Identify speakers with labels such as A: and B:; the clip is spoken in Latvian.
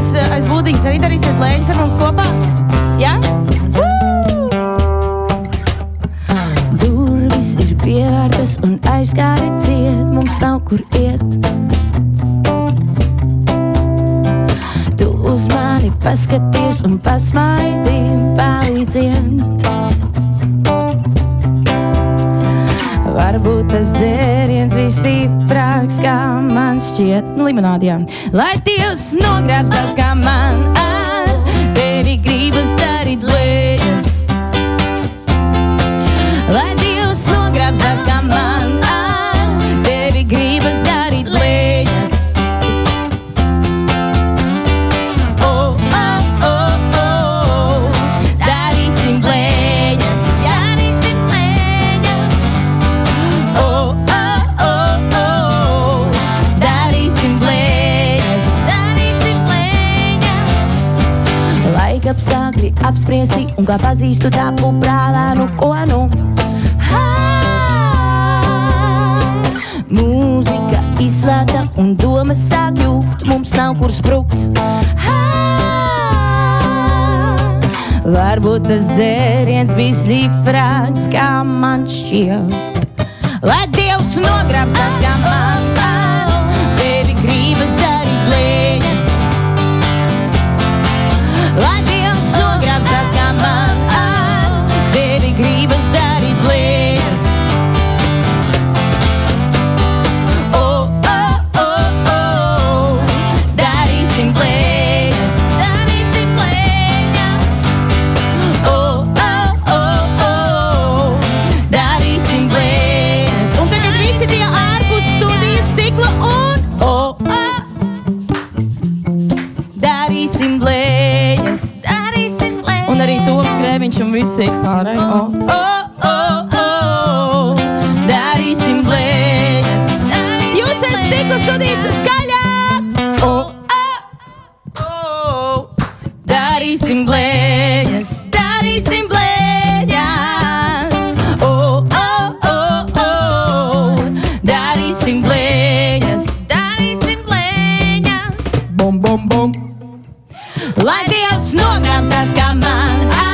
A: aiz, aiz būdīgas arī darīsiet lēņas ar mums kopā? Jā?
B: Durvis ir pievērtas un aizgāri ciet, mums nav kur iet. Tu uz mani paskaties un pasmaidi, palīdziet. Varbūt tas dzēriens visstiprāks, kā man šķiet, nu, limonādijā. Lai Dievs nogrābs tas, kā man ar tevi gribas darīt lējas. Laika apstākļi apspriesti, un kā pazīstu tāpu brālēnu, ko nu? Mūzika izslēgta un domas sāk jūgt, mums nav kur sprukt. Varbūt tas dzēriens bija stiprāks, kā man šķiet. Lai Dievs nogrābs tas, kā man vēl, un visi pārējie. Oh. Oh, oh, oh, oh. Darīsim blēņas. Jūs esat tikko studijas skaļāk. Oh, oh, oh. Darīsim blēņas. Darīsim blēņas. Oh, oh, oh, oh. Darīsim blēņas. Darīsim blēņas. Bom, bom, bom. Lai Dievs nogāstās, kā man.